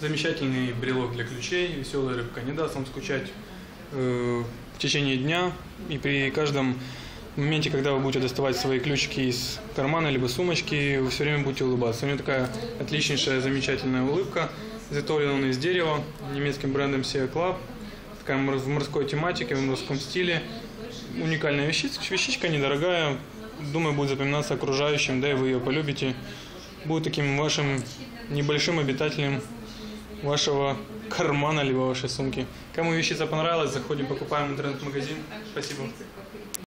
Замечательный брелок для ключей, веселая рыбка. Не даст вам скучать э, в течение дня. И при каждом моменте, когда вы будете доставать свои ключики из кармана либо сумочки, вы все время будете улыбаться. У нее такая отличнейшая, замечательная улыбка. Изготовлена он из дерева немецким брендом Sea Club. Такая в морской тематике, в морском стиле. Уникальная вещичка, вещичка недорогая. Думаю, будет запоминаться окружающим, да и вы ее полюбите. Будет таким вашим небольшим обитателем вашего кармана либо вашей сумки. Кому вещица понравилась, заходим, покупаем интернет-магазин. Спасибо.